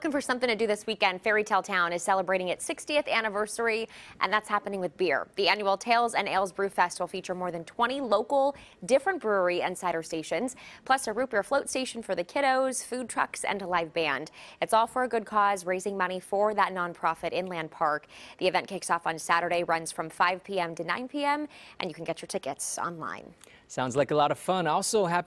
looking for something to do this weekend, Fairytale Town is celebrating its 60th anniversary, and that's happening with beer. The annual Tails and Ales Brew Fest will feature more than 20 local, different brewery and cider stations, plus a root beer float station for the kiddos, food trucks, and a live band. It's all for a good cause, raising money for that nonprofit in Land Park. The event kicks off on Saturday, runs from 5 p.m. to 9 p.m., and you can get your tickets online. Sounds like a lot of fun. Also happy